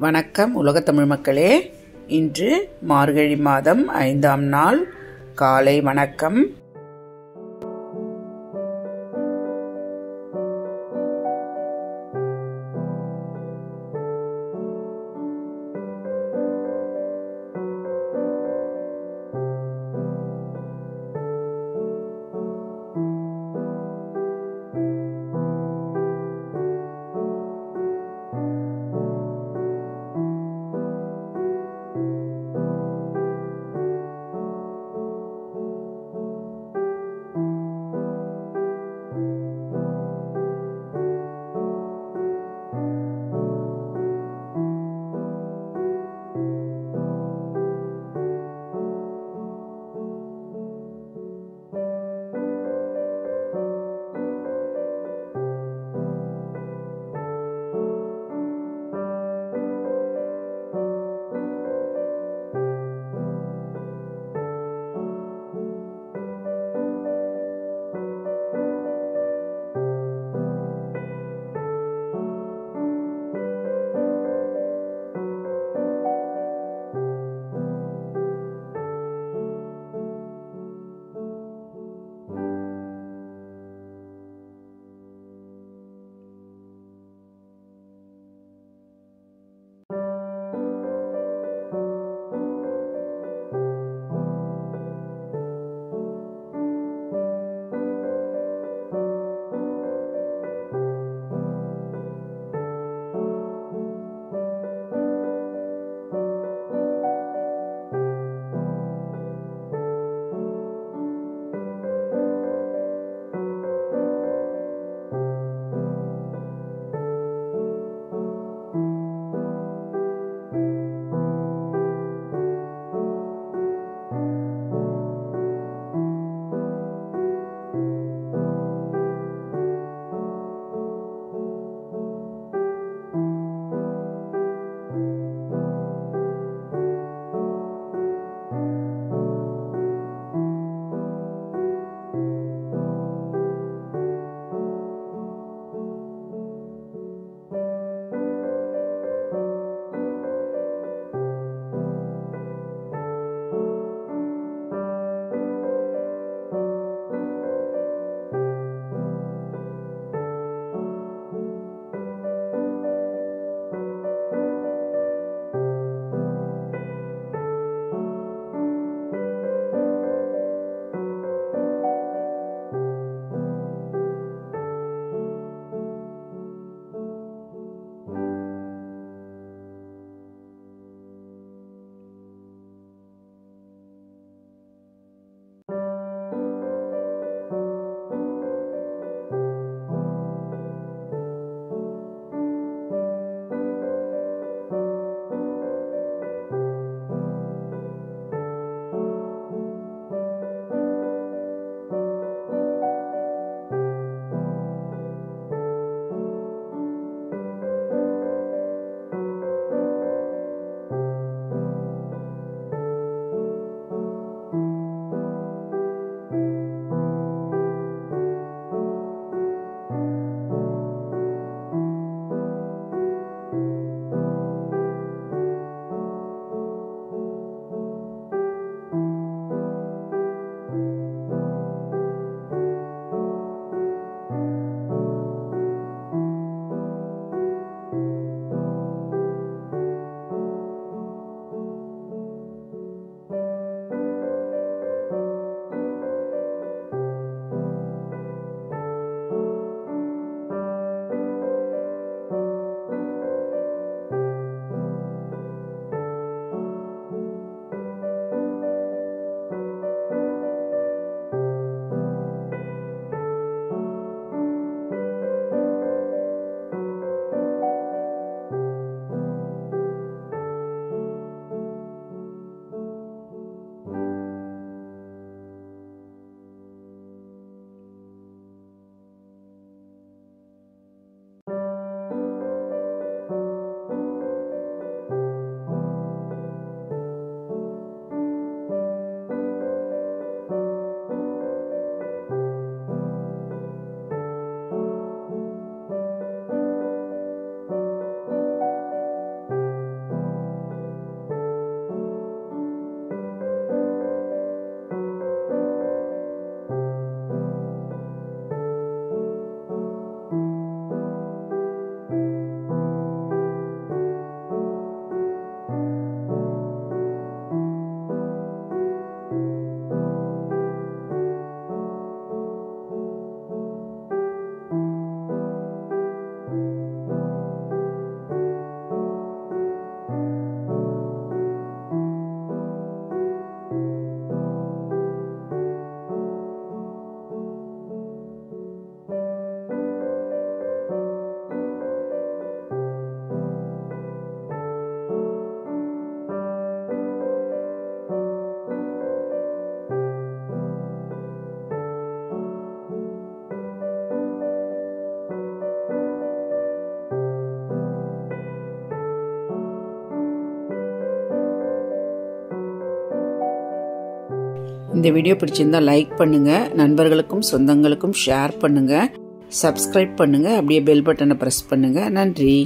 வணக்கம் உலகத்தமிழ் மக்களே. இன்று மார்கழி மாதம் ஐந்தாம் நாள். காலை வணக்கம். இந்த வீடியோ பிடிச்சிருந்தா லைக் பண்ணுங்க நண்பர்களுக்கும் சொந்தங்களுக்கும் ஷேர் பண்ணுங்க சப்ஸ்கிரைப் பண்ணுங்க அப்படியே பெல் பட்டனை ப்ரெஸ் பண்ணுங்க. நன்றி.